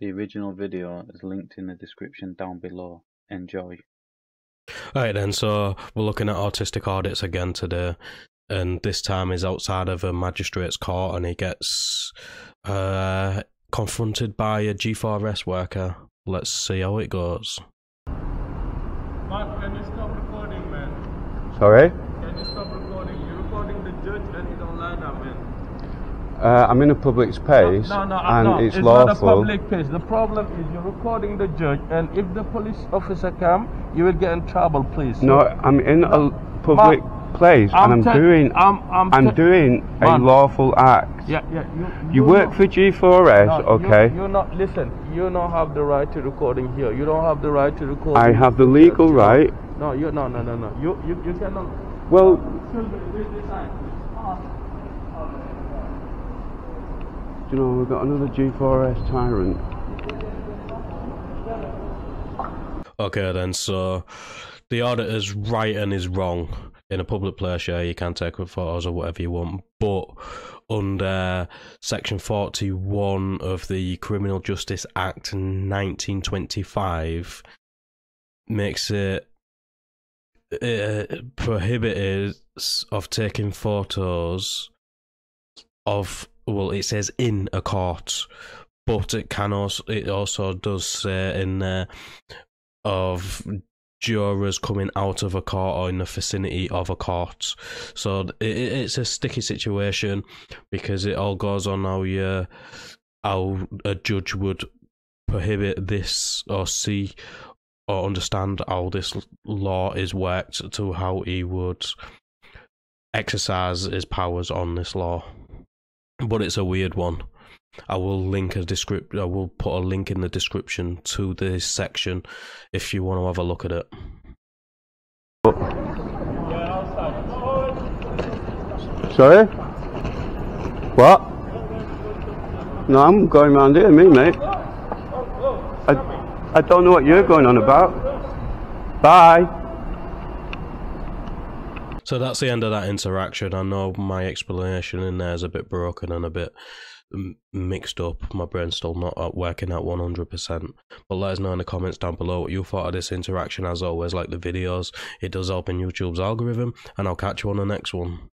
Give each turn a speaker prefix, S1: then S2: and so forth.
S1: The original video is linked in the description down below. Enjoy.
S2: Alright then, so we're looking at autistic audits again today, and this time he's outside of a magistrate's court and he gets uh, confronted by a G4S worker. Let's see how it goes.
S3: Mark, can you stop recording, man?
S4: Sorry?
S3: Can you stop recording? You're recording the judge and you don't like that, man.
S4: Uh, I'm in a public space
S3: No, no, uh,
S4: and
S3: no,
S4: it's,
S3: it's not a public place. The problem is you're recording the judge, and if the police officer come, you will get in trouble, please.
S4: No, I'm in a public place
S3: I'm
S4: and I'm
S3: te-
S4: doing
S3: I'm- I'm te-
S4: doing a lawful act.
S3: Yeah, yeah. You,
S4: You work
S3: know-
S4: for G4S,
S3: no,
S4: okay?
S3: You, you not listen. You don't have the right to recording here. You don't have the right to record.
S4: I have the legal
S3: you
S4: right.
S3: No, you no no no no. You you you cannot.
S4: Well, you know, we've got another G4S tyrant.
S2: Okay then, so the auditor's right and is wrong. In a public place, yeah, you can take photos or whatever you want, but under Section 41 of the Criminal Justice Act 1925 makes it uh, prohibited of taking photos of well it says in a court but it can also it also does say in there of jurors coming out of a court or in the vicinity of a court so it, it- it's a sticky situation because it all goes on how you how a judge would prohibit this or see or understand how this law is worked to how he would exercise his powers on this law. But it's a weird one. I will link a descript. I will put a link in the description to this section if you want to have a look at it.
S4: Sorry? What? No, I'm going round here, me, mate. I, I don't know what you're going on about. Bye.
S2: So that's the end of that interaction. I know my explanation in there is a bit broken and a bit mixed up. My brain's still not uh, working at 100%. But let us know in the comments down below what you thought of this interaction. As always, like the videos, it does help in YouTube's algorithm. And I'll catch you on the next one.